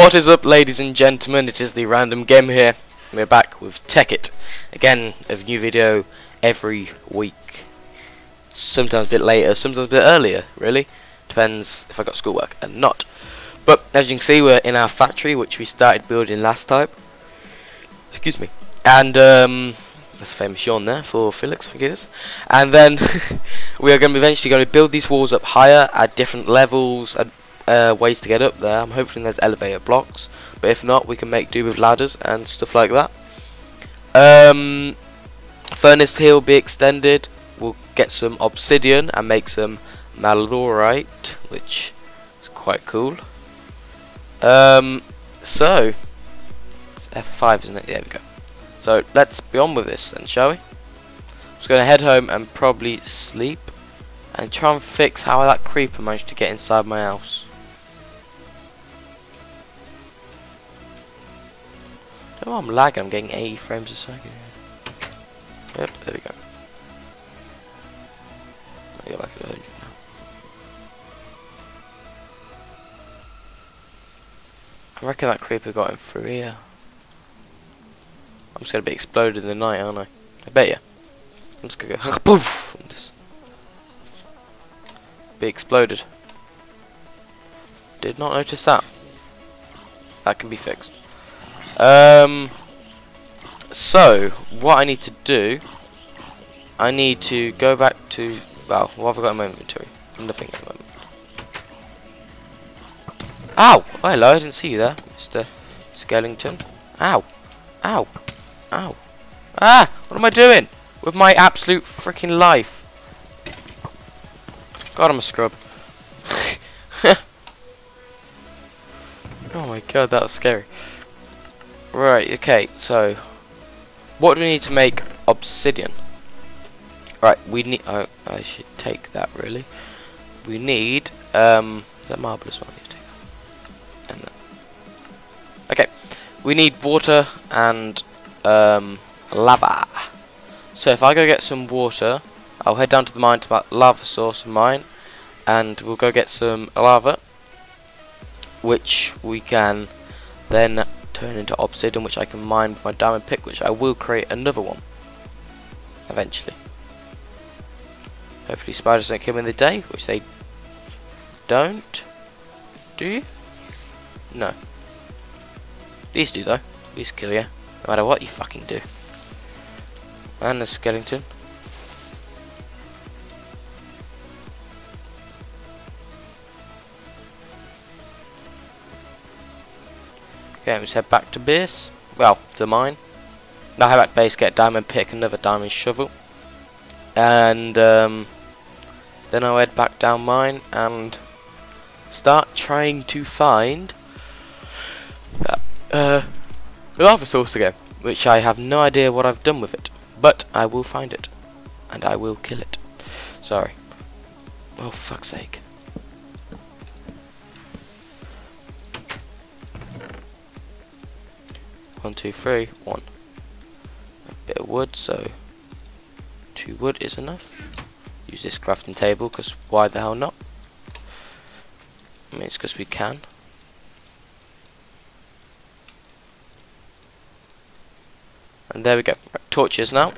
What is up ladies and gentlemen, it is the Random Gamer here. We're back with Tekkit. Again, a new video every week. Sometimes a bit later, sometimes a bit earlier, really. Depends if I got schoolwork and not. But as you can see, we're in our factory, which we started building last time. Excuse me. And, um, that's a famous yawn there for Felix, I think it is. And then, we are going to eventually going to build these walls up higher at different levels, and uh, ways to get up there. I'm hoping there's elevator blocks, but if not, we can make do with ladders and stuff like that. Um, furnace here will be extended. We'll get some obsidian and make some malorite, which is quite cool. Um, so, it's F5, isn't it? There we go. So let's be on with this then, shall we? I'm just going to head home and probably sleep and try and fix how that creeper managed to get inside my house. Oh, I'm lagging. I'm getting 80 frames a second. Yep, there we go. I back to 100 now. I reckon that creeper got him through here. I'm just gonna be exploded in the night, aren't I? I bet you. I'm just gonna go poof and just be exploded. Did not notice that. That can be fixed. Um, so, what I need to do, I need to go back to, well, what have I got in my inventory? Nothing at the moment. Ow! Oh, hello, I didn't see you there, Mr. Skellington. Ow! Ow! Ow! Ah! What am I doing? With my absolute freaking life. God, I'm a scrub. oh my god, that was scary. Right, okay, so what do we need to make obsidian? Right, we need oh, I should take that really. We need um is that marble as well? Need to. And that. Okay. We need water and um lava. So if I go get some water, I'll head down to the mine to that lava source of mine and we'll go get some lava which we can then turn into obsidian which I can mine with my diamond pick which I will create another one eventually. Hopefully spiders don't kill me in the day which they don't. Do you? no. These do though. These kill you no matter what you fucking do. And the skeleton Okay, let's head back to base. Well, to mine. Now head back to base, get diamond pick, another diamond shovel. And um, then I'll head back down mine and start trying to find uh, the lava source again. Which I have no idea what I've done with it. But I will find it. And I will kill it. Sorry. Oh, fuck's sake. One, two, three, one. A bit of wood, so two wood is enough. Use this crafting table, because why the hell not? I mean, it's because we can. And there we go. Right, torches now.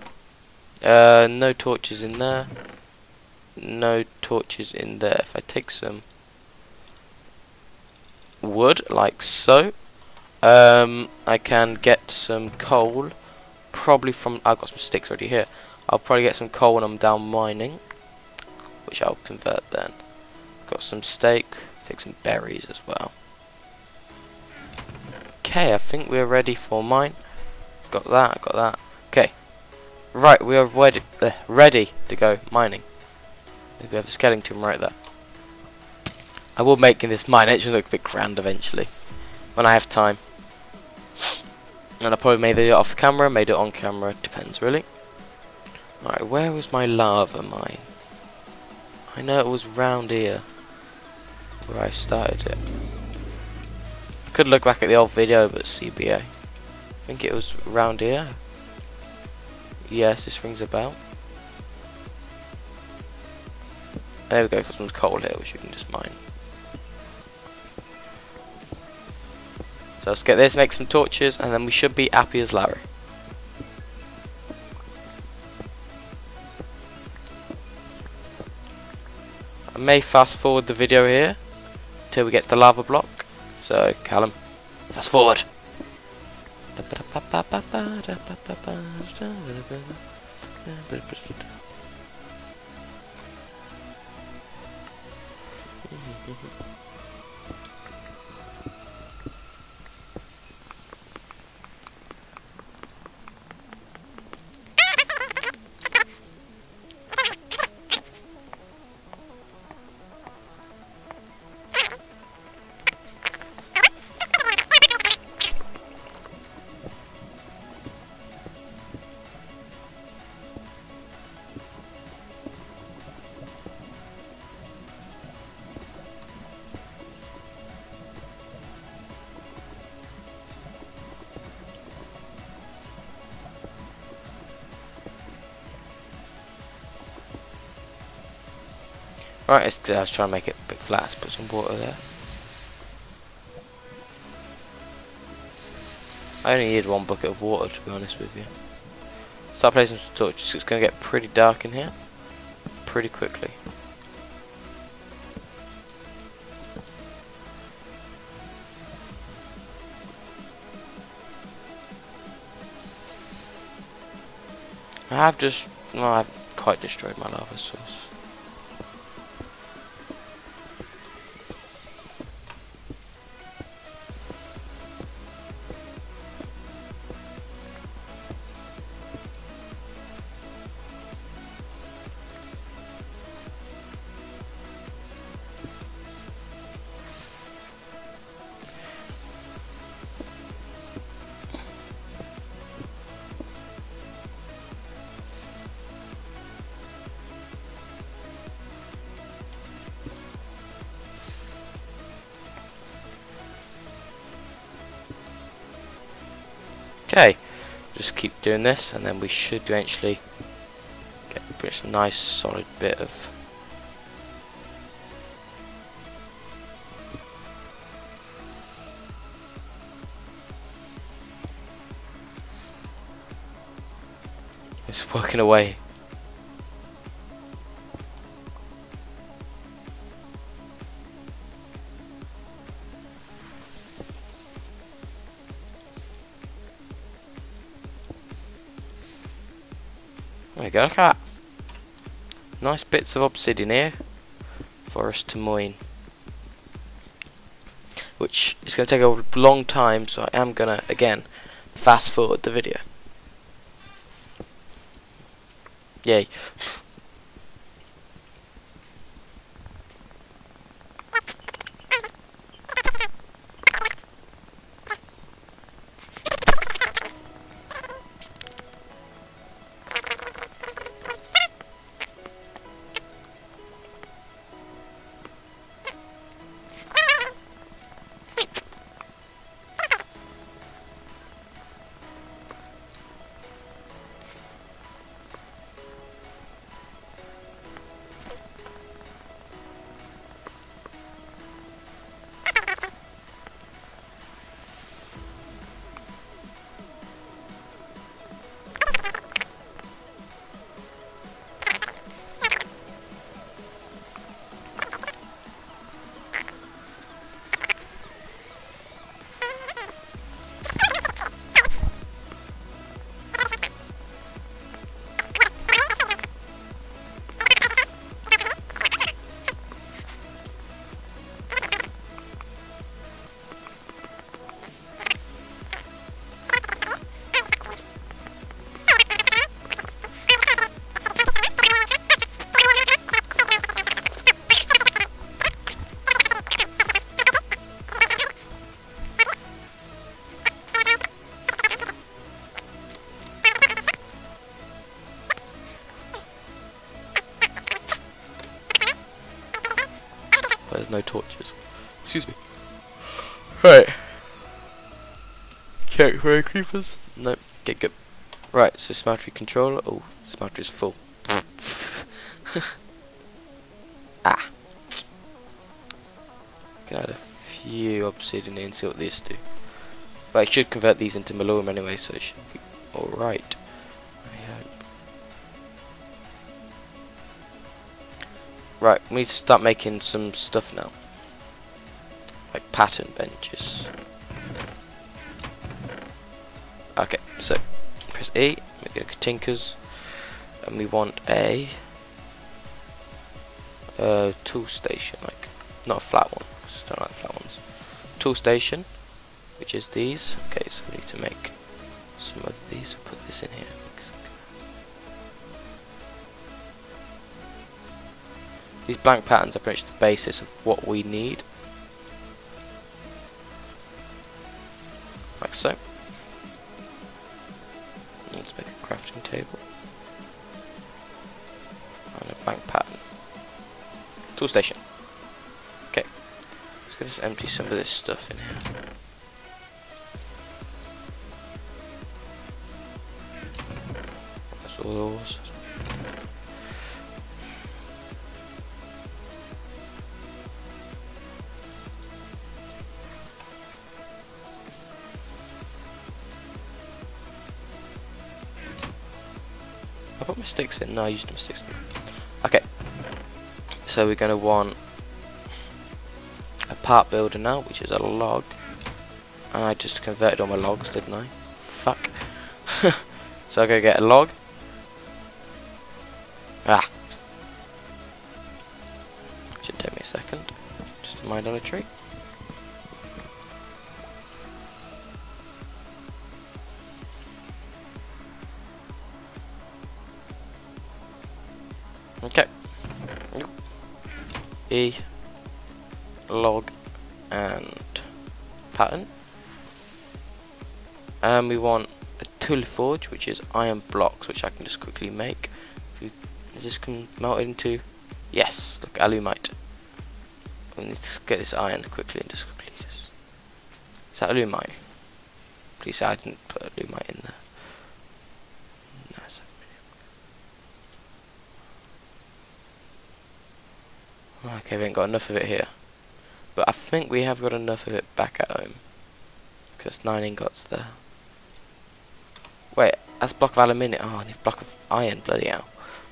Uh, no torches in there. No torches in there. If I take some wood, like so, um, I can get some coal, probably from, I've got some sticks already here. I'll probably get some coal when I'm down mining, which I'll convert then. Got some steak, take some berries as well. Okay, I think we're ready for mine. Got that, got that. Okay, right, we are ready, uh, ready to go mining. We have a skeleton right there. I will make this mine actually look a bit grand eventually, when I have time. And I probably made it off camera, made it on camera, depends really. Alright, where was my lava mine? I know it was round here where I started it. I could look back at the old video, but CBA. I think it was round here. Yes, this rings a bell. There we go, got some coal here which you can just mine. So let's get this, make some torches, and then we should be happy as Larry. I may fast forward the video here till we get to the lava block. So, Callum, fast forward. Right, I was trying to make it a bit flat, let's put some water there. I only need one bucket of water to be honest with you. Start placing some torches, it's going to get pretty dark in here. Pretty quickly. I have just, well, I haven't quite destroyed my lava source. Doing this and then we should eventually get a nice solid bit of It's working away. There we go, look at that. Nice bits of obsidian here for us to mine. Which is going to take a long time, so I am going to, again, fast forward the video. Yay. Creepers. Nope. Get good. Right, so smeltery controller. Oh, smeltery's full. ah. Can add a few obsidian in and see what these do. But I should convert these into Malum anyway, so it should be alright. Right, we need to start making some stuff now. Like pattern benches. Okay, so press E, we go to Tinkers, and we want a tool station, like not a flat one. I don't like flat ones. Tool station, which is these. Okay, so we need to make some of these. Put this in here. These blank patterns are pretty much the basis of what we need. Like so. Table. And a blank pattern. Tool station. Okay. Let's just empty some of this stuff in here. Sticks in. No, I used my sticks in. Okay. So we're going to want a part builder now, which is a log. And I just converted all my logs, didn't I? Fuck. so I go get a log. Ah. Should take me a second. Just to mine on a tree. E log and pattern. And we want a tool forge, which is iron blocks, which I can just quickly make. If you, is this can melt into? Yes, look, alumite. We need to get this iron quickly and just quickly just. Is that alumite? Please, I didn't put alumite in there. No, it's Ain't got enough of it here. But I think we have got enough of it back at home. Because 9 ingots there. Wait, that's block of aluminium. Oh, I need block of iron, bloody hell.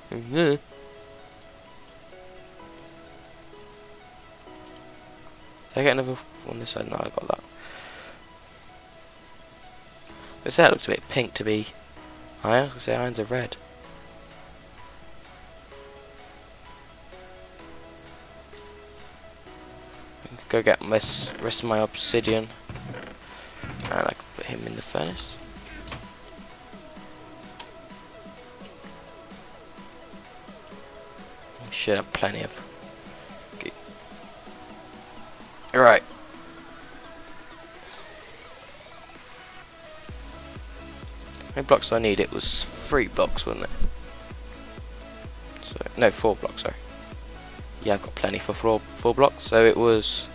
Mm-hmm. Did I get another one this side? No, I got that. This that looks a bit pink to be. I was going to say irons are red. Go get my rest of my obsidian and I can put him in the furnace should have plenty of okay. alright how many blocks do I need? It was three blocks wasn't it? So, no four blocks sorry yeah I've got plenty for four, four blocks so it was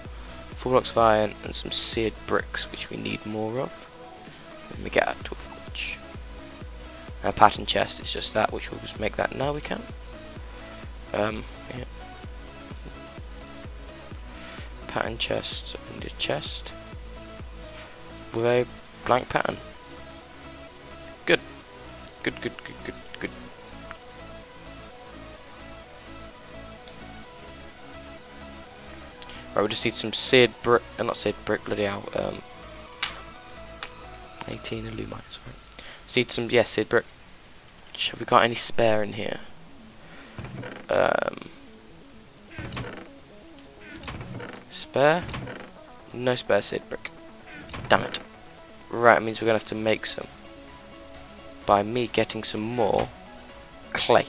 four blocks of iron and some seared bricks which we need more of. Let me get a forge. A pattern chest is just that which we'll just make that now we can. Um, yeah. Pattern chest, we a chest with a blank pattern. Good. Good, good, good, good. Right, we just need some seared brick, uh, not seared brick, bloody hell, um, 18 alumite, sorry. Just need some, yes, yeah, seared brick. Have we got any spare in here? Um, spare? No spare seared brick. Damn it. Right, it means we're going to have to make some. By me getting some more clay.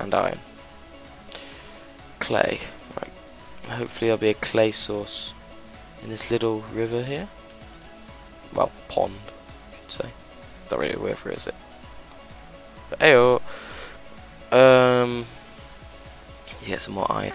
And iron. Clay hopefully there'll be a clay source in this little river here. Well, pond, I say. Not really a river, is it? But ayo, um, yeah, some more iron.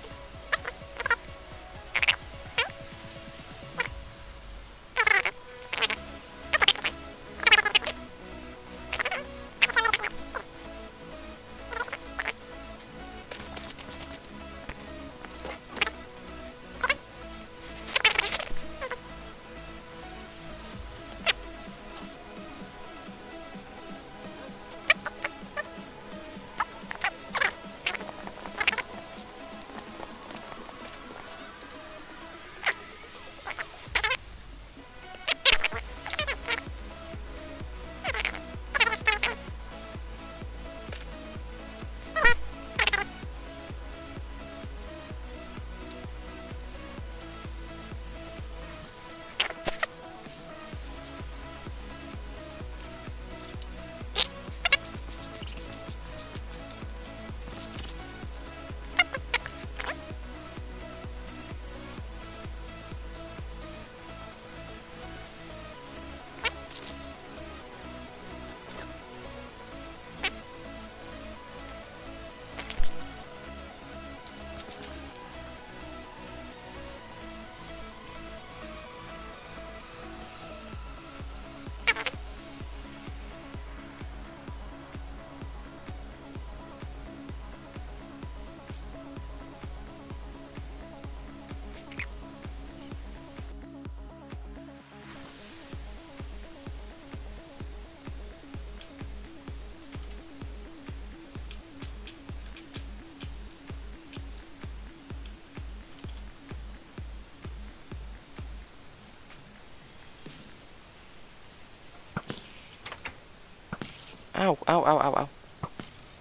Ow, ow, ow, ow, ow.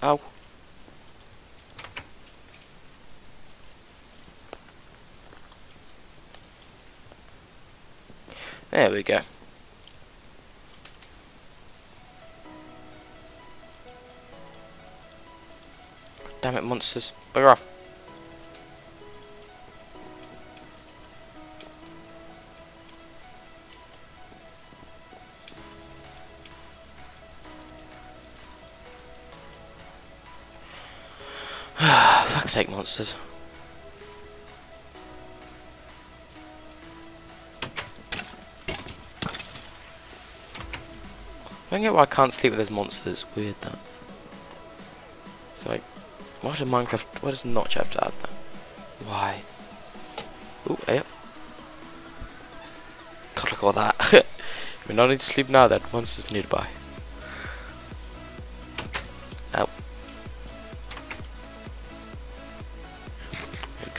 Ow. There we go. Damn it, monsters. Bugger off. Sake, monsters. I don't get why I can't sleep with those monsters. Weird that. It's like, why does Minecraft, why does Notch have to add that? Why? Ooh, yep. Look at all that. we don't need to sleep now, then. Monsters nearby.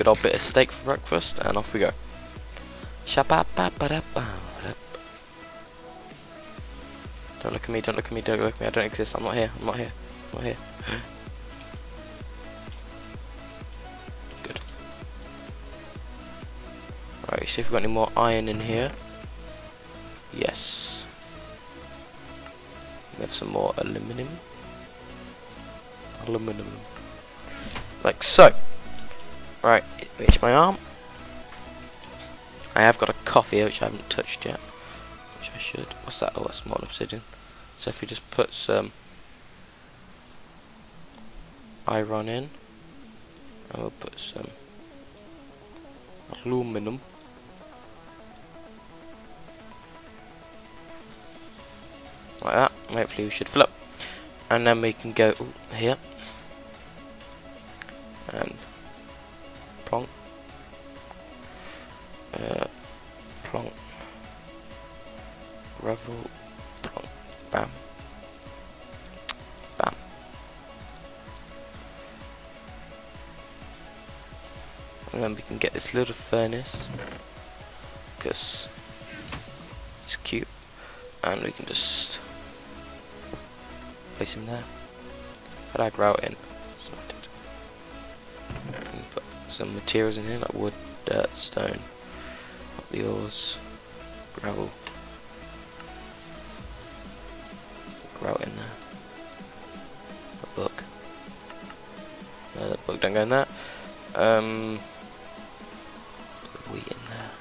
Good old bit of steak for breakfast, and off we go. Don't look at me, don't look at me, don't look at me, I don't exist, I'm not here, I'm not here, I'm not here. Good. Right, see if we've got any more iron in here. Yes. We have some more aluminum. Aluminum. Like so. Right, reach my arm. I have got a coffee which I haven't touched yet. Which I should. What's that? Oh, that's more obsidian. So if we just put some iron in, and we'll put some aluminum. Like that. Hopefully we should fill up. And then we can go here. And Uh, plonk. Gravel. Plonk. Bam. Bam. And then we can get this little furnace. Because it's cute. And we can just place him there. But I grout in. And put some materials in here like wood, dirt, stone, the ores, gravel. Grout in there. A book. No, that book don't go in there. Um, wheat in there.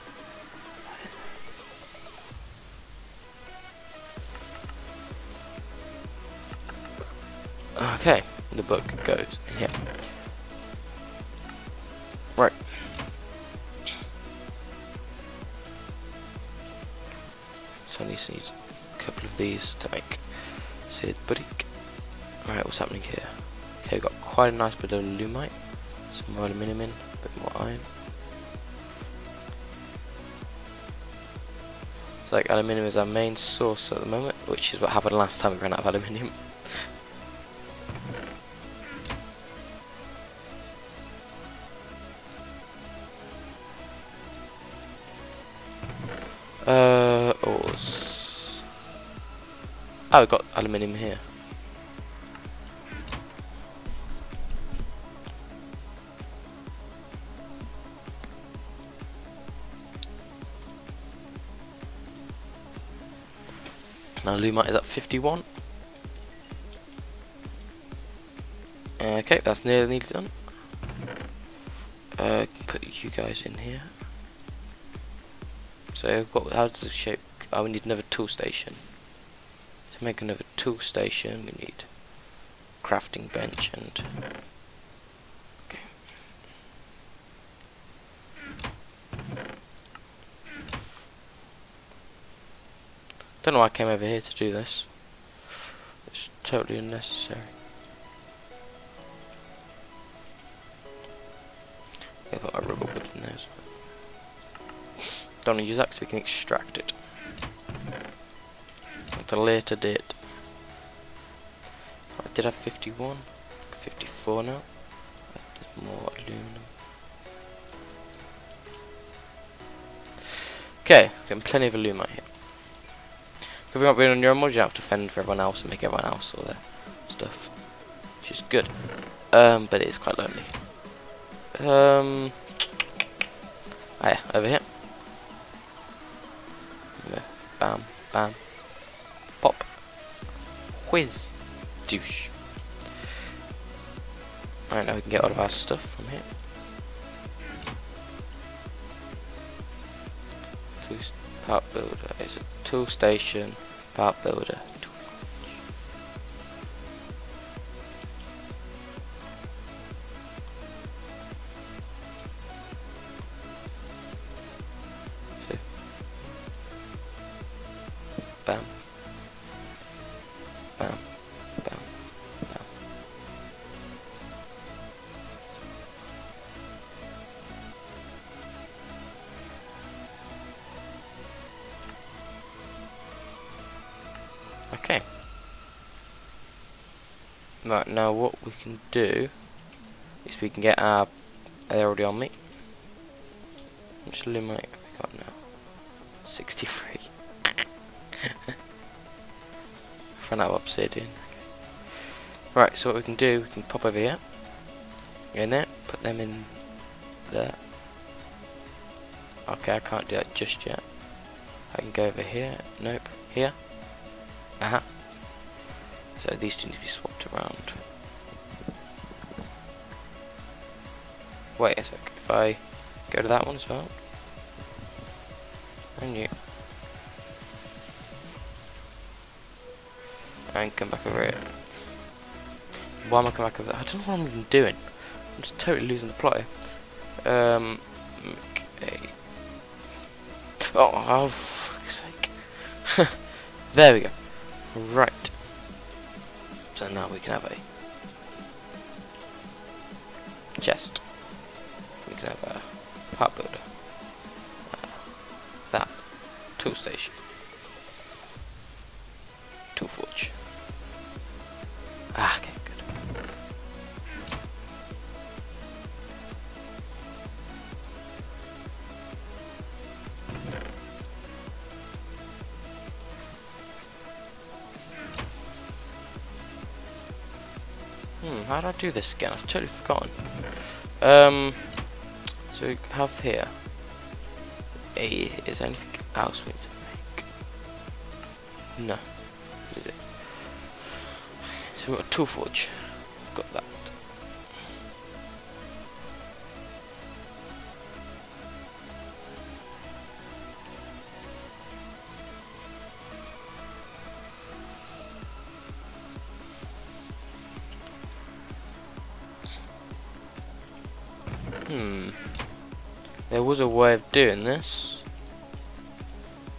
Okay, the book goes seared brick. Right, what's happening here? Okay, we've got quite a nice bit of lumite, some more aluminium in, a bit more iron. So like aluminium is our main source at the moment, which is what happened last time we ran out of aluminium. Uh, ores. Oh, we've got aluminium here. Now Lumite is at 51. Okay, that's nearly done. Uh, put you guys in here. So what, how does the shape, oh we need another tool station. To make another tool station we need crafting bench and. Don't know why I came over here to do this. It's totally unnecessary. I've got a rubber wood in there. Don't use that because we can extract it. At a later date. Did have 51. 54 now. There's more aluminum. Okay, getting plenty of aluminum here. If we want to be on your mod, you have to fend for everyone else and make everyone else all there. which is good. Um, but it is quite lonely. Um, oh yeah, over here. Bam, bam, pop, whiz, douche. Alright, now we can get all of our stuff from here. Tool part builder is a tool station, part builder, now what we can do is we can get our... They're already on me? Limit have we got now? 63. Run out of obsidian. Right, so what we can do, we can pop over here. In there, put them in there. Okay, I can't do that just yet. I can go over here. Nope. Here. Uh-huh. So these two need to be swapped Wait a sec. If I go to that one as well. And you. And come back over here. Why am I coming back over there? I don't know what I'm even doing. I'm just totally losing the plot here. Um, okay. Oh, oh, fuck's sake. there we go. Right. So now we can have a chest. Can have a part builder. Uh, that. Tool station. Tool forge. Ah, okay, good. Hmm, how do I do this again? I've totally forgotten. Um, so we have here. A, is anything else we need to make? No. What is it? So we've got a tool forge. Got that. Was a way of doing this.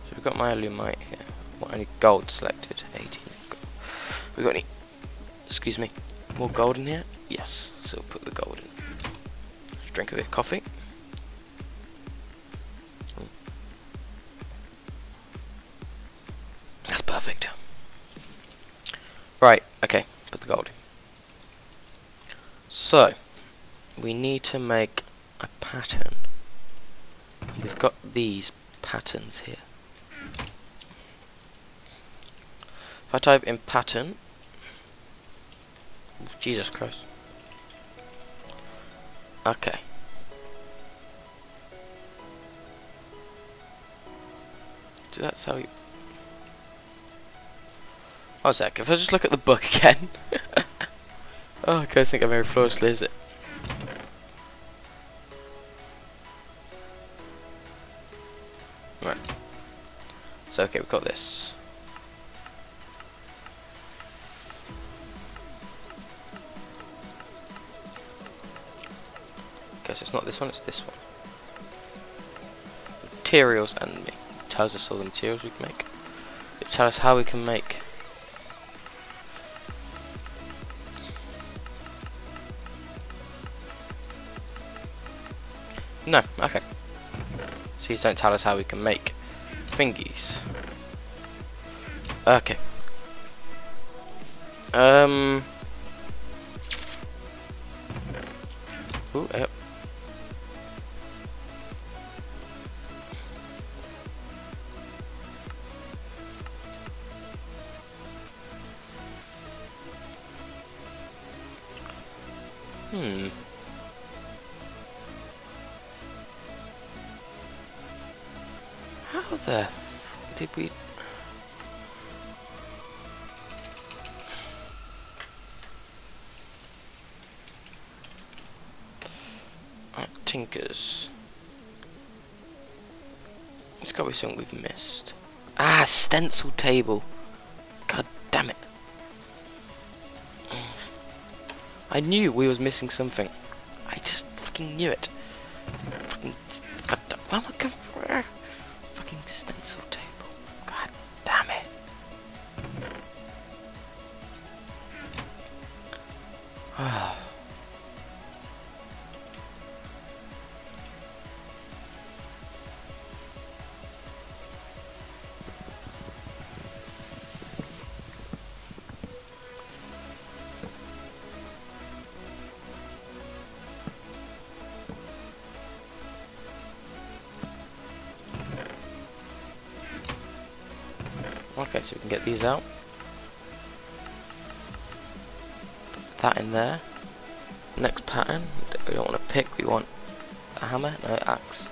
So we've got my alumite here. What any gold selected? 18. gold. We got any? Excuse me. More gold in here? Yes. So we'll put the gold in. Let's drink a bit of coffee. That's perfect. Right. Okay. Put the gold in. So we need to make a pattern. We've got these patterns here. If I type in pattern, Jesus Christ. Okay. So that's how you. One sec, if I just look at the book again. oh, I think I'm very flawlessly, is it? It's this one. Materials and it tells us all the materials we can make. It tells us how we can make No, okay. So these don't tell us how we can make thingies. Okay. Um. Ooh, yep. Something we've missed. Ah, stencil table. God damn it. I knew we was missing something. I just fucking knew it. So we can get these out. That in there. Next pattern, we don't want to pick, we want a hammer, no axe.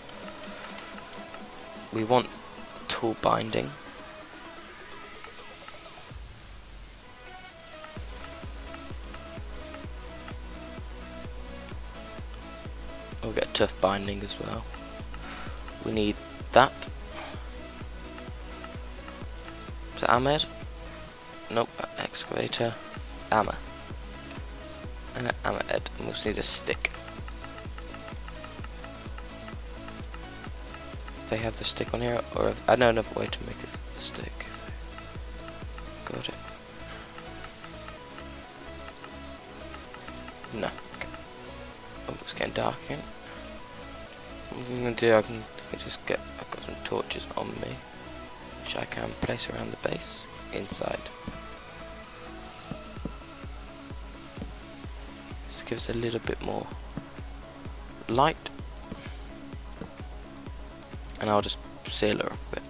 We want tool binding. We'll get tough binding as well. We need that. It Ahmed? Nope, excavator. Hammer. And an hammer head. We just need a stick. They have the stick on here, or if, I know another way to make a stick. Got it. No. Oh, it's getting dark again. What I'm gonna do, I can, I can just get, I've got some torches on me, which I can place around the base, inside. Just gives a little bit more light. And I'll just seal her a bit.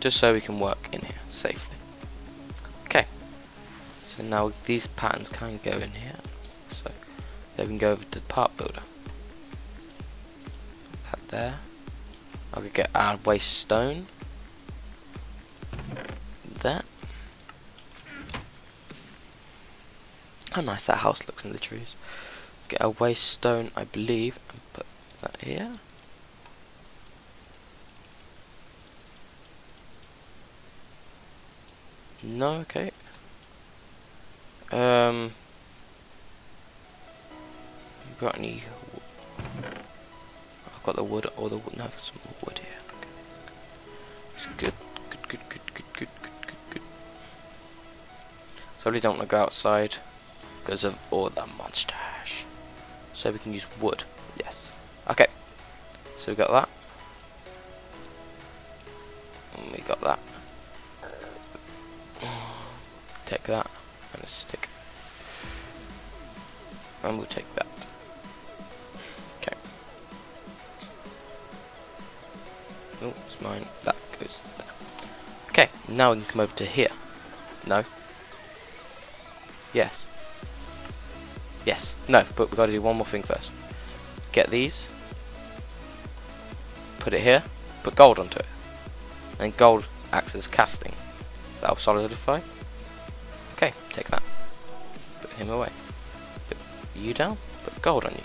Just so we can work in here safely. Okay. So now these patterns can go in here. So then we can go over to the part builder. That there. I could get our waste stone. How nice that house looks in the trees. Get a waste stone, I believe, and put that here. No, okay. Um, got any? I've got the wood or the wood. No, some more wood here. Okay. It's good. Good. Good. Good. Good. Good. Good. Good. Good. So we don't want to go outside because of all the monsters. So we can use wood. Yes. Okay. So we got that. And we got that. Take that and a stick. And we'll take that. Okay. Oh, it's mine. That goes there. Okay, now we can come over to here. No. Yes. Yes. No, but we've got to do one more thing first. Get these. Put it here. Put gold onto it. And gold acts as casting. That'll solidify. Okay, take that. Put him away. Put you down. Put gold on you.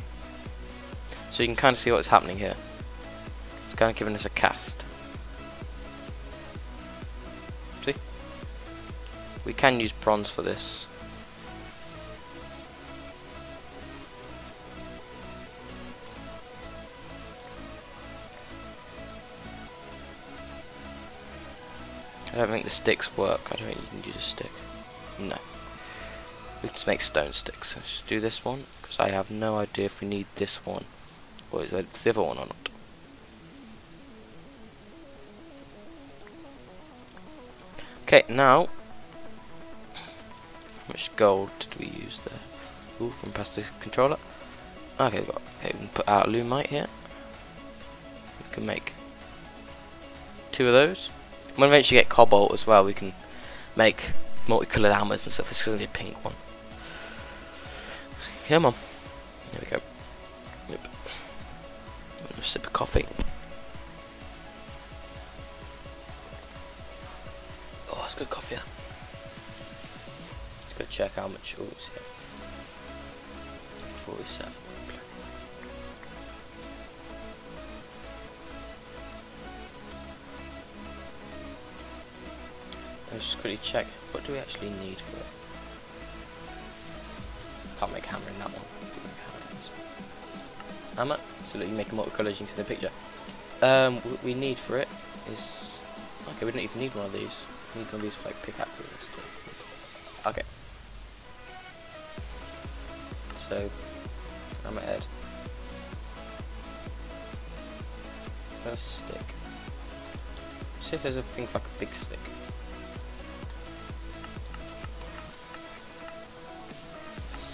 So you can kind of see what's happening here. It's kind of giving us a cast. See? We can use bronze for this. Don't think the sticks work. I don't think you can use a stick. No. We just make stone sticks. Let's do this one because I have no idea if we need this one or is it the other one or not. Okay, now how much gold did we use there? Ooh, from past the controller. Okay, got okay, we can put out lumite here. We can make two of those. When we eventually get cobalt as well, we can make multicoloured hammers and stuff. This is going to be a pink one. Come on. There we go. Yep. Sip of coffee. Oh, that's good coffee. Let's go check how much. Oh, it's here. 47. Let's just quickly check. What do we actually need for it? Can't make hammer in that one. Hammer, so that you make a multicolour as you can see in the picture. Um, what we need for it is okay. We don't even need one of these. We need one of these for like pickaxes and stuff. Okay. So, hammer head. Got a stick. See if there's a thing for like a big stick.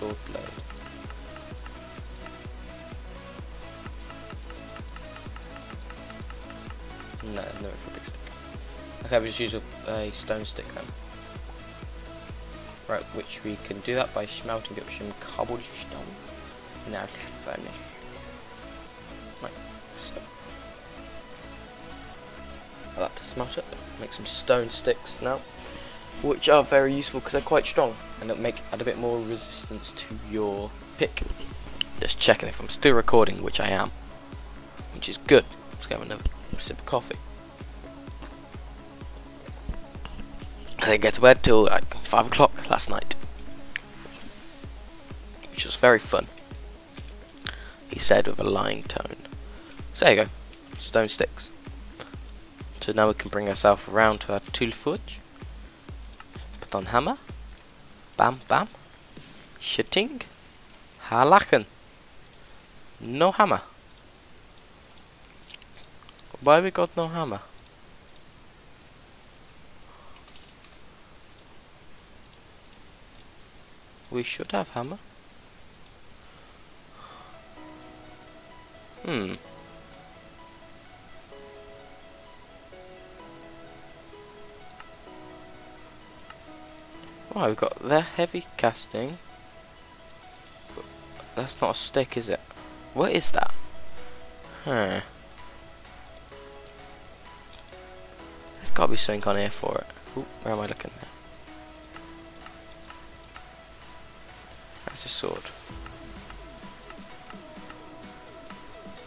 Sword blade. No, no big stick. Okay, we just use a, a stone stick then. Right, which we can do that by smelting up some cobblestone in our furnace. Like so. Allow that to smelt up. Make some stone sticks now which are very useful because they're quite strong and it'll make add a bit more resistance to your pick. Just checking if I'm still recording, which I am, which is good. Let's go have another sip of coffee. I didn't get to bed till like 5 o'clock last night, which was very fun. He said with a lying tone. So there you go, stone sticks. So now we can bring ourselves around to our tool forge Put on hammer. Bam, bam. Shitting. Halaken. No hammer. Why we got no hammer? We should have hammer. Hmm. Right, we've got the heavy casting. That's not a stick, is it? What is that? Huh. There's got to be something on here for it. Where am I looking? That's a sword.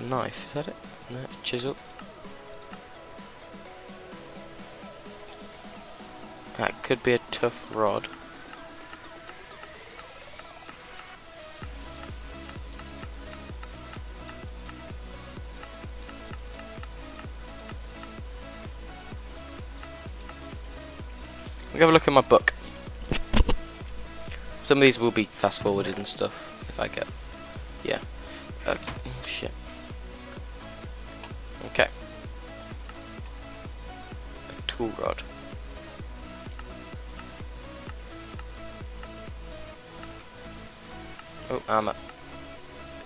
Knife, is that it? No, chisel. That could be a tough rod. We have a look at my book. Some of these will be fast forwarded and stuff if I get. Yeah. Uh, oh shit. Okay. A tool rod. Oh, armor.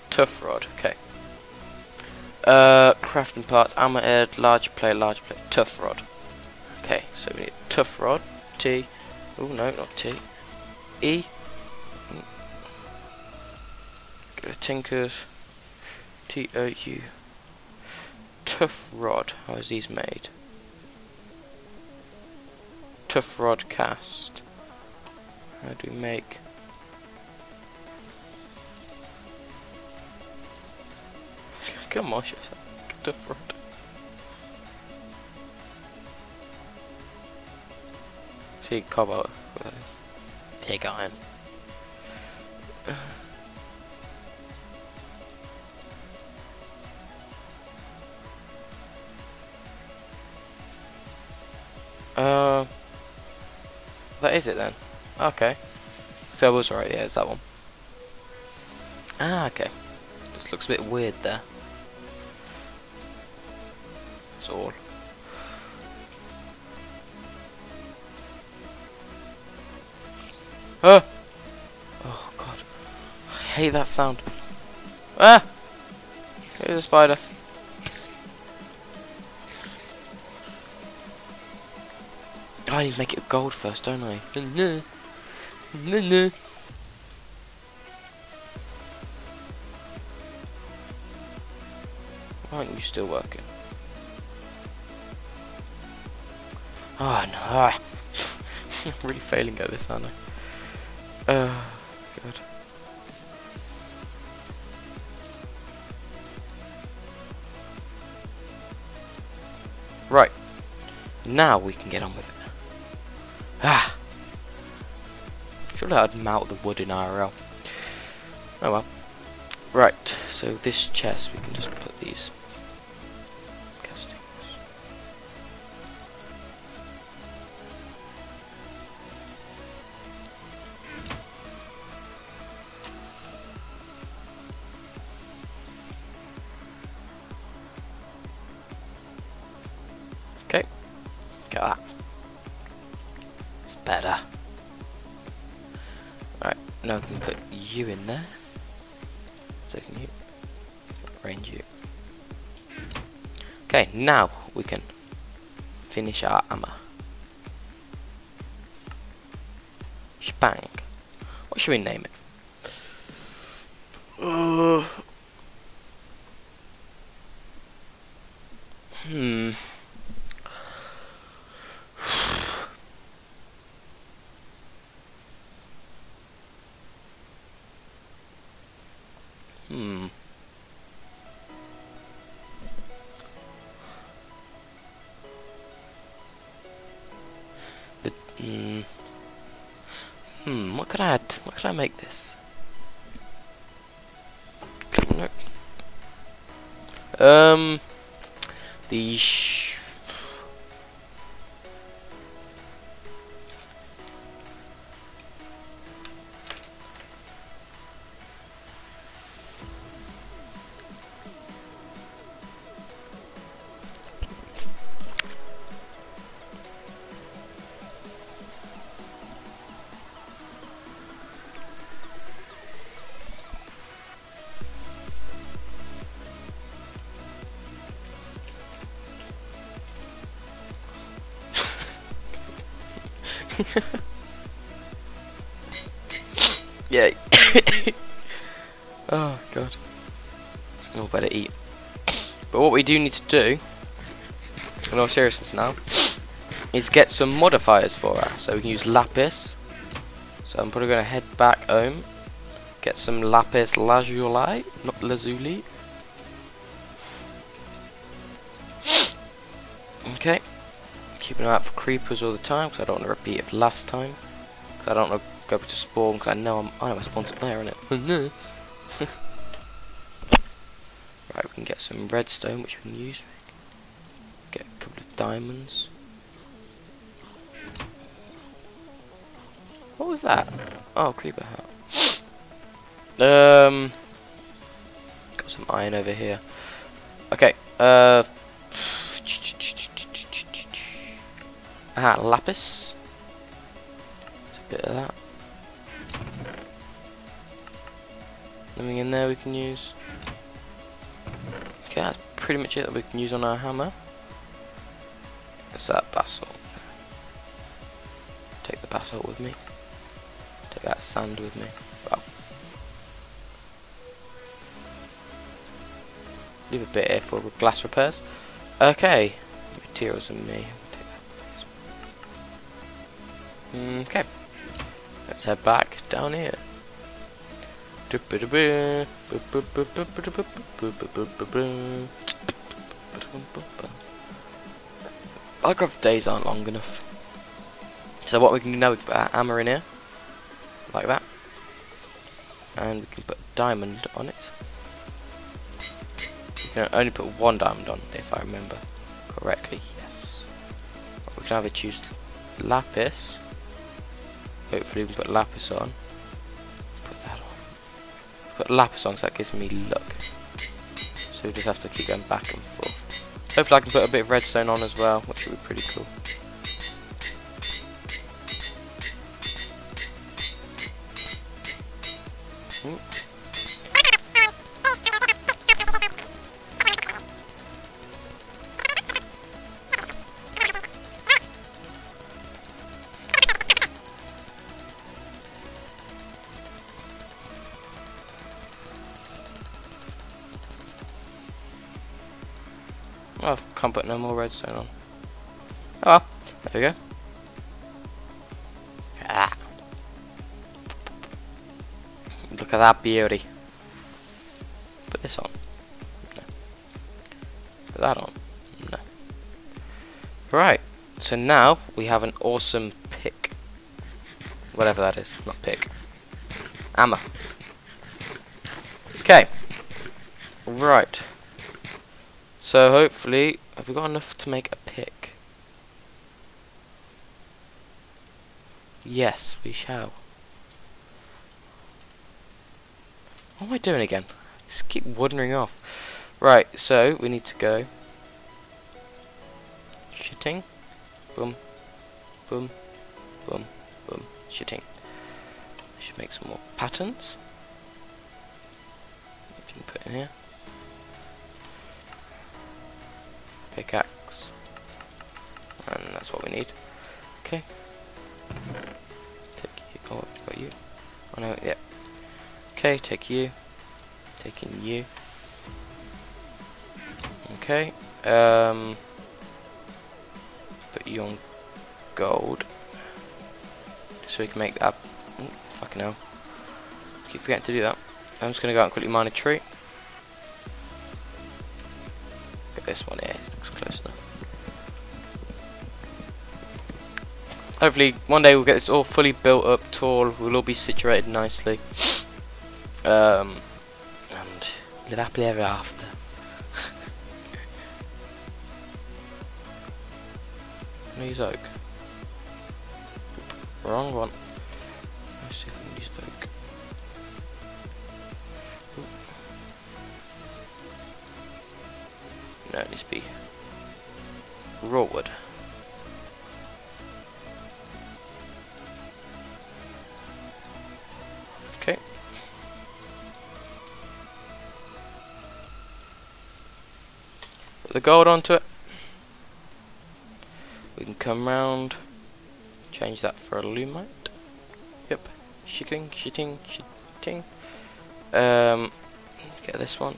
Tough rod. Okay. Uh, crafting parts, armor head, large plate, large plate, tough rod. Okay, so we need tough rod. T. Oh no, not T. E. Go to Tinkers. T O U. Tough rod. How is these made? Tough rod cast. How do we make? Come on, tough rod. See cobalt pig iron. Uh, that is it then. Okay. So I was right, yeah, it's that one. Ah, okay. This looks a bit weird there. That's all. Ah! Oh god. I hate that sound. Ah! There's a spider. Oh, I need to make it gold first, don't I? No, no, no. aren't you still working? Oh no. I'm really failing at this, aren't I? Uh, good. Right. Now we can get on with it. Ah. Surely I'd melt the wood in IRL. Oh well. Right, so this chest we can just put these now we can finish our armor. Shbang. What should we name it? The hmm. Hmm. What could I add? What could I make this? Um. The. Do need to do, in all seriousness now, is get some modifiers for her. So we can use lapis. So I'm probably going to head back home, get some lapis lazuli, not lazuli. Okay. Keeping an eye out for creepers all the time because I don't want to repeat it last time. Because I don't want to go to spawn because I know I'm. I know my spawn's up there, it? can get some redstone which we can use. Get a couple of diamonds. What was that? Oh, creeper hat. Um, got some iron over here. Okay. Uh. Ah, lapis. A bit of that. Nothing in there we can use. Pretty much it that we can use on our hammer. It's that basalt. Take the basalt with me. Take that sand with me. Leave a bit here for glass repairs. Okay, materials and me. Okay. Let's head back down here. Minecraft days aren't long enough. So what we can do now, we can put our hammer in here. Like that. And we can put diamond on it. We can only put one diamond on, if I remember correctly, yes. We can either choose lapis Hopefully we can put lapis on. Put that on. Put lapis on because that gives me luck. So we just have to keep going back and forth. Hopefully I can put a bit of redstone on as well, which would be pretty cool. No more redstone on. Oh there we go. Ah. Look at that beauty. Put this on. No. Put that on. No. Right. So now we have an awesome pick. Whatever that is. Not pick. Hammer. Okay. Right. So hopefully, have we got enough to make a pick? Yes, we shall. What am I doing again? Just keep wandering off. Right, so we need to go. Shitting. Boom. Boom. Boom. Boom. Shitting. Should make some more patterns. Put in here. Pickaxe. And that's what we need. Okay. Take you. Oh, I've got you. Oh no, yeah. Okay, take you. Taking you. Okay. Um. Put you on gold. So we can make that. Oh, fucking hell. Keep forgetting to do that. I'm just gonna go out and quickly mine a tree. This one here. Looks. Hopefully, one day we'll get this all fully built up, tall. We'll all be situated nicely. Um, and live happily ever after. Use oak? Wrong one. Raw wood. Okay. Put the gold onto it. We can come round, change that for alumite. Yep, shitting, shitting, shitting. Um, get this one.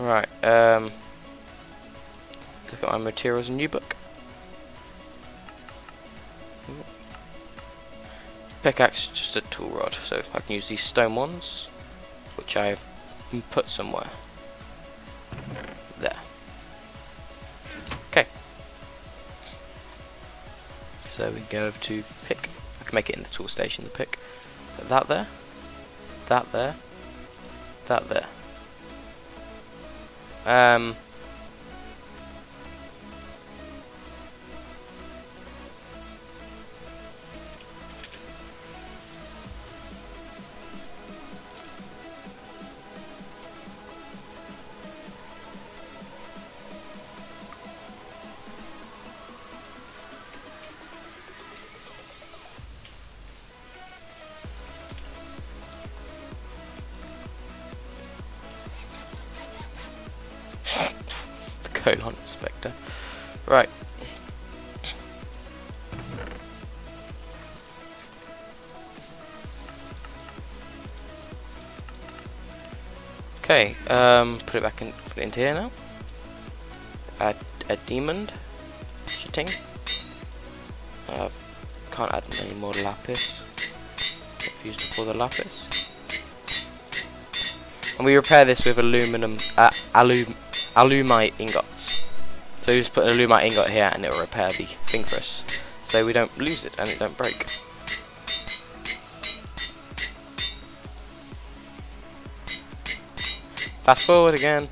Right, um, look at my materials in new book. Pickaxe just a tool rod, so I can use these stone ones, which I've put somewhere. There. Okay. So we go over to pick. I can make it in the tool station, the pick. Put that there. That there. That there. Um, Okay, um, put it back in, put it into here now. Add a demon. Shitting. Uh, can't add any more lapis. Used all the lapis. And we repair this with aluminum, uh, alum, alumite ingots. So we just put an alumite ingot here and it will repair the thing for us. So we don't lose it and it don't break. Fast forward again.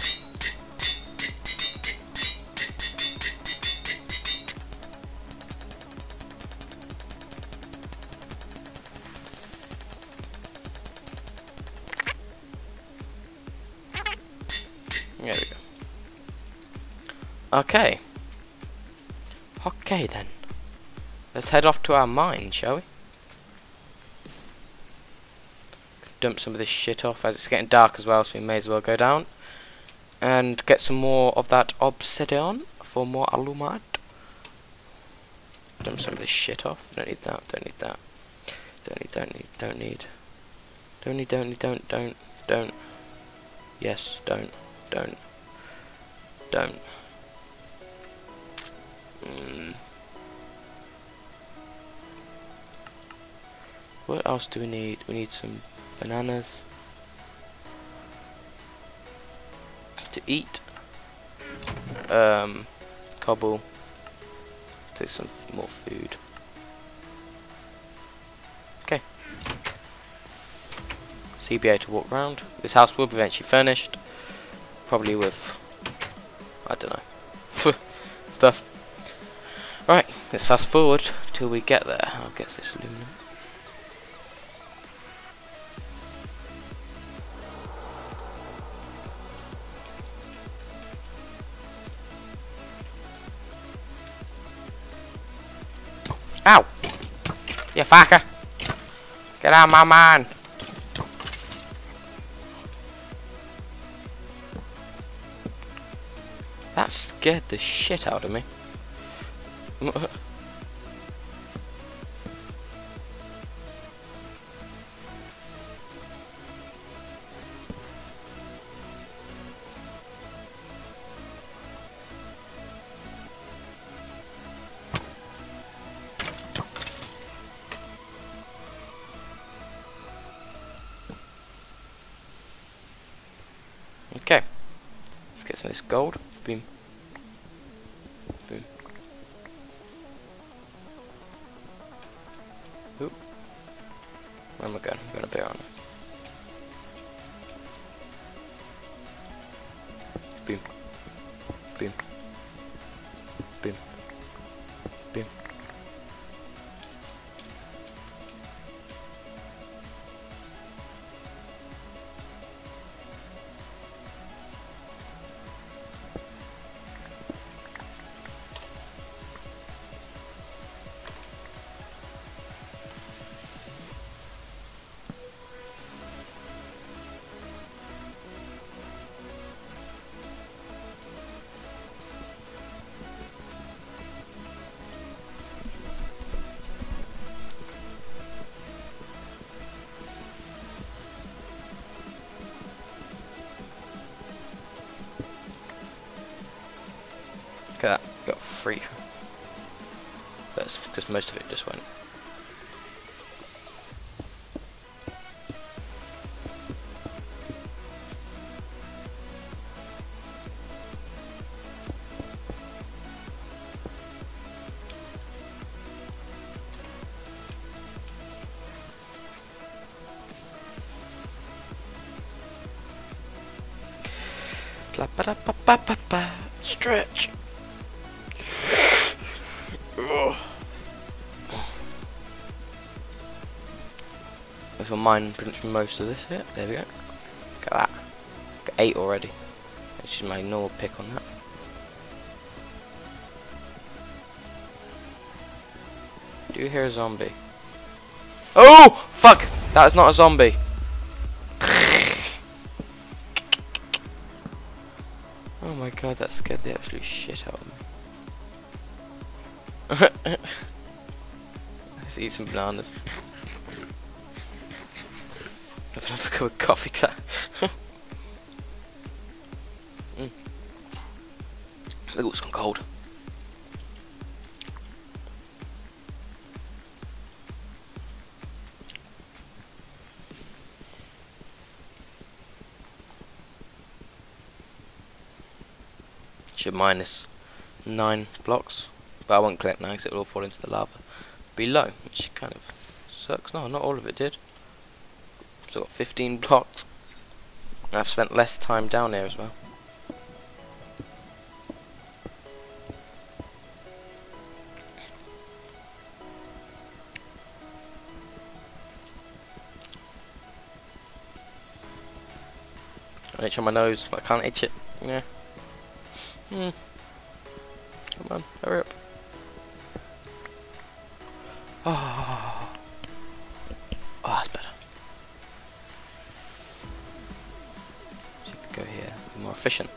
There we go. Okay. Okay then. Let's head off to our mine, shall we? Dump some of this shit off as it's getting dark as well, so we may as well go down. And get some more of that obsidian for more alumite. Dump some of this shit off. Don't need that, don't need that. Don't need, don't need, don't need. Don't need, don't need, don't, don't. don't. Yes, don't, don't, don't. Mm. What else do we need? We need some bananas to eat. Um, cobble. Take some more food. Okay. CBA to walk around. This house will be eventually furnished. Probably with, I don't know, stuff. Right, let's fast forward till we get there. I'll get this aluminum. Ow! You fucker! Get out of my mind! That scared the shit out of me. gold. Boom. Boom. Oop. Where am I going? I'm going to be on it. Da, ba, ba, ba. Stretch. This will mine pretty much most of this here. There we go. At that. Got eight already. Which is my normal pick on that. Do you hear a zombie? Oh! Fuck! That is not a zombie. God, that scared the absolute shit out of me. Let's eat some bananas. Have another cup of coffee, mm. It's gone cold. Should minus nine blocks, but I won't collect now because it will all fall into the lava below, which kind of sucks. No, not all of it did. Still got 15 blocks. I've spent less time down here as well. I itch on my nose, but I can't itch it. Yeah. Hmm. Come on, hurry up. Oh. Oh, that's better. We go here, be more efficient.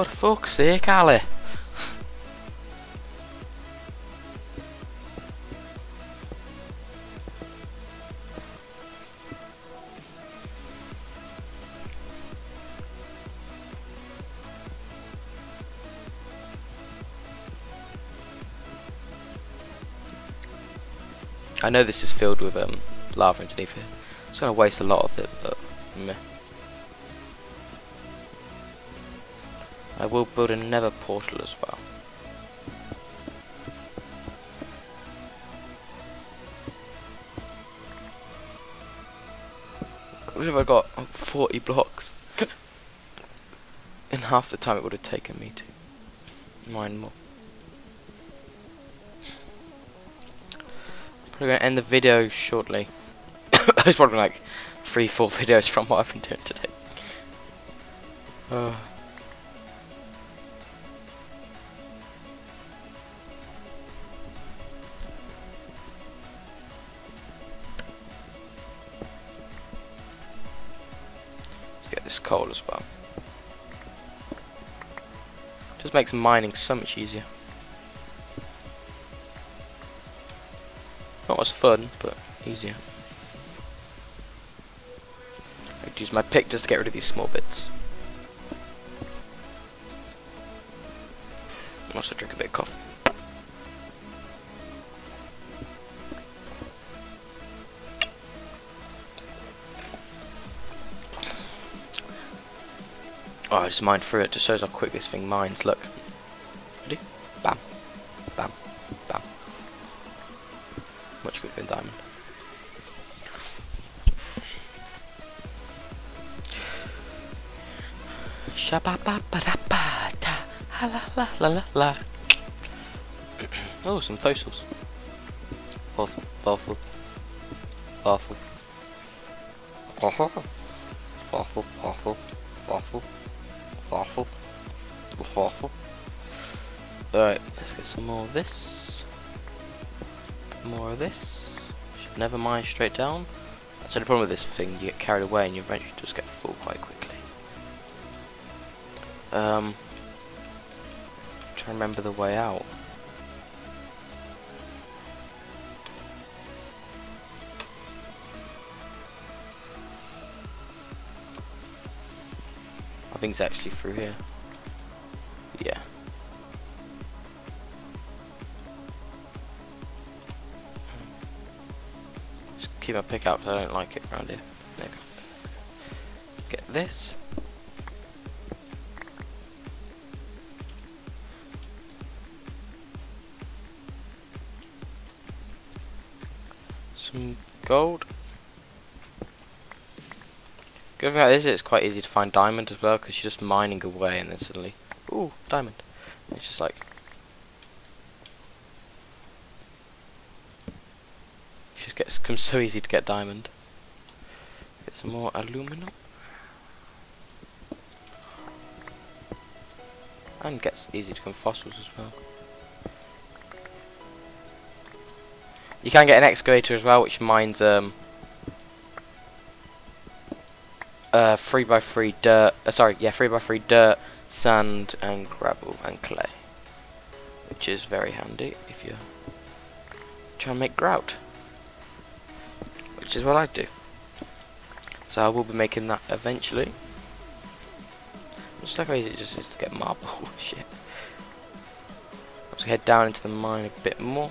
For fuck's sake, Ali. I know this is filled with um, lava underneath here. It's going to waste a lot of it, but meh. I will build another portal as well. What have I got? 40 blocks. In half the time it would have taken me to mine more. Probably gonna end the video shortly. it's probably like three, four videos from what I've been doing today. Uh. Coal as well. Just makes mining so much easier. Not as fun, but easier. I'd use my pick just to get rid of these small bits. I'm Also drink a bit of coffee. Oh, I just mined through it. Just shows how quick this thing mines. Look. Ready? Bam. Bam. Bam. Much quicker than diamond. Oh, some fossils. Fossil. Fossil. Fossil. Fossil. Fossil. Fossil. Fossil. Fossil. Fossil. Alright, let's get some more of this. More of this. Should never mind straight down. So the problem with this thing, you get carried away and you eventually just get full quite quickly. Um, trying to remember the way out. Think it's actually through here. Yeah. Just keep my pick up, I don't like it around here. Get this. Some gold. Good thing about this is it's quite easy to find diamond as well because you're just mining away and then suddenly, ooh, diamond. It's just like it just gets becomes so easy to get diamond. Get some more aluminum. And gets easy to come fossils as well. You can get an excavator as well, which mines um uh three by three dirt. Uh, sorry, yeah, three by three dirt, sand, and gravel and clay, which is very handy if you try and make grout, which is what I do. So I will be making that eventually. Just how easy it just is to get marble. Shit. Let's head down into the mine a bit more.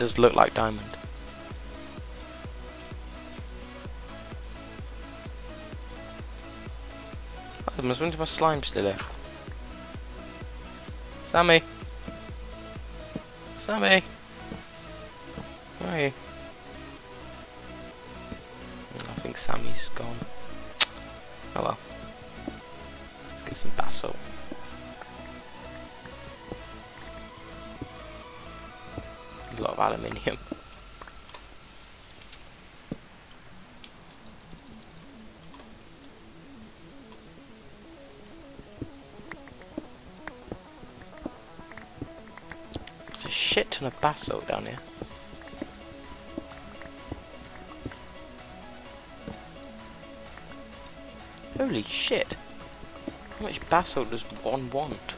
Does look like diamond. I must wonder if my slime still there. Sammy! Sammy! Where are you? I think Sammy's gone. Oh well. Let's get some basalt. aluminium. There's a shit ton of basalt down here. Holy shit! How much basalt does one want?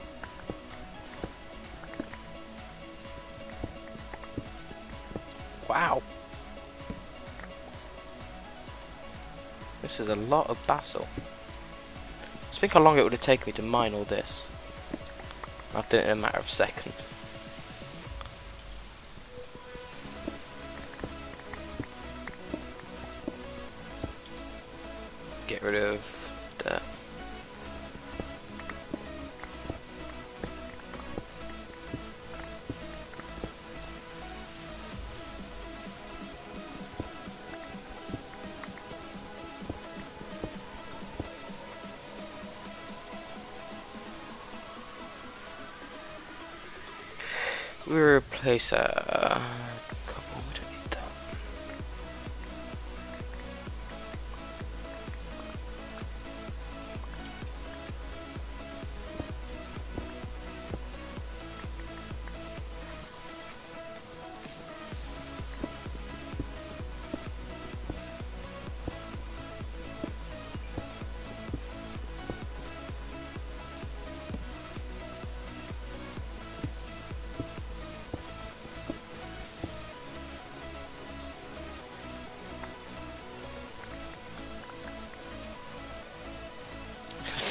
This is a lot of basil. Just think how long it would have taken me to mine all this. I've done it in a matter of seconds.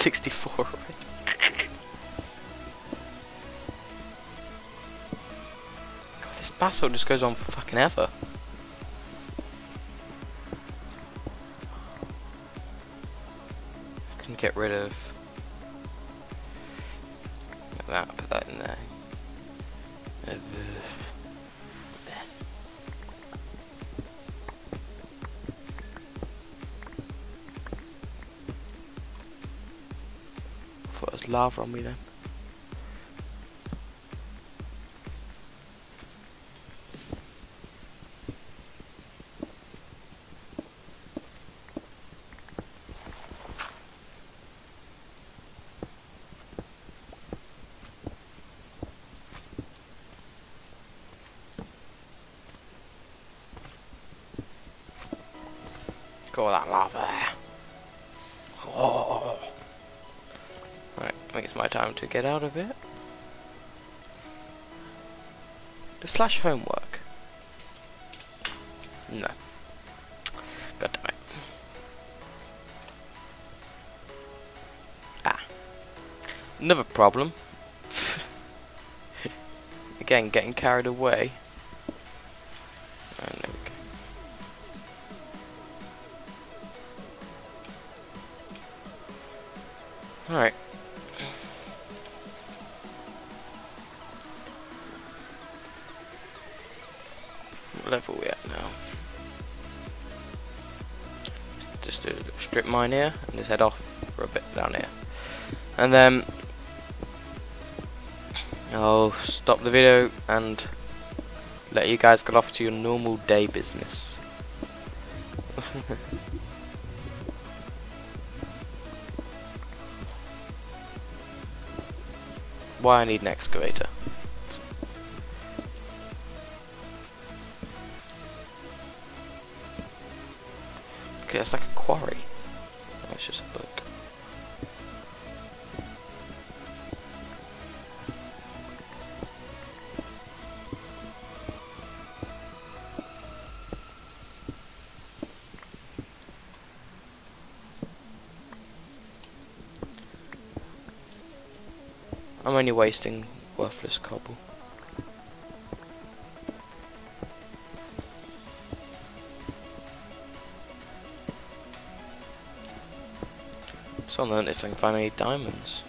64. God, this battle just goes on for fucking ever. I can get rid of lava on me then. Get out of it. Does slash homework? No. God damn it. Ah. Another problem. Again, getting carried away. Mine here and just head off for a bit down here. And then I'll stop the video and let you guys get off to your normal day business. Why I need an excavator. Okay, it's like a quarry. Only wasting worthless cobble. So I'm if I can find any diamonds.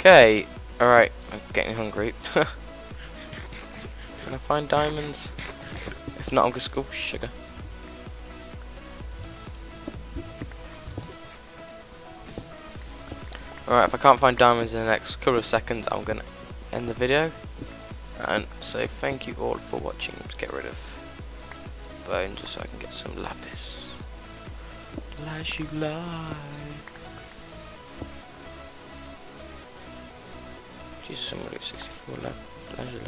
Okay, alright, I'm getting hungry. Can I find diamonds? If not, I'm gonna go sugar. Alright, if I can't find diamonds in the next couple of seconds, I'm gonna end the video. And say thank you all for watching. Let's get rid of bone just so I can get some lapis. As you lie. Jesus, somebody 64 lap. As you lie.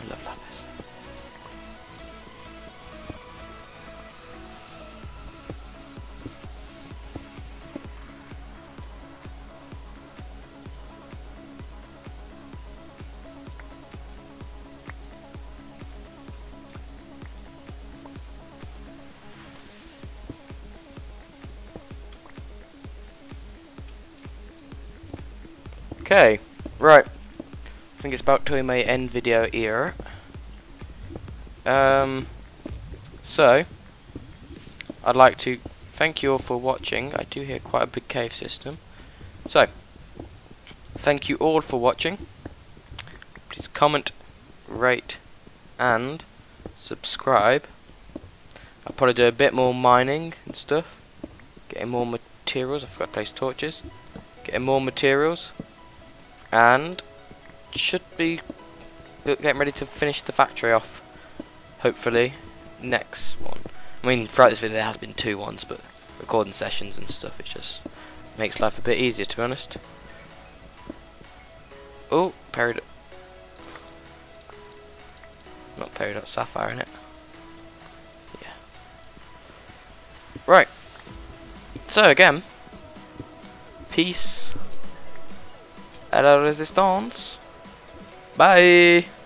I love Okay, right. I think it's about time my end video here. Um, so, I'd like to thank you all for watching. I do hear quite a big cave system. So, thank you all for watching. Please comment, rate, and subscribe. I'll probably do a bit more mining and stuff. Getting more materials. I forgot to place torches. Getting more materials and should be getting ready to finish the factory off hopefully next one. I mean throughout this video there has been two ones but recording sessions and stuff it just makes life a bit easier to be honest. Oh peridot. Not peridot sapphire in it yeah. Right. So again peace à la résistance. Bye